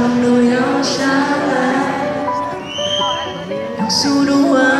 从路遥下来，杨树的花。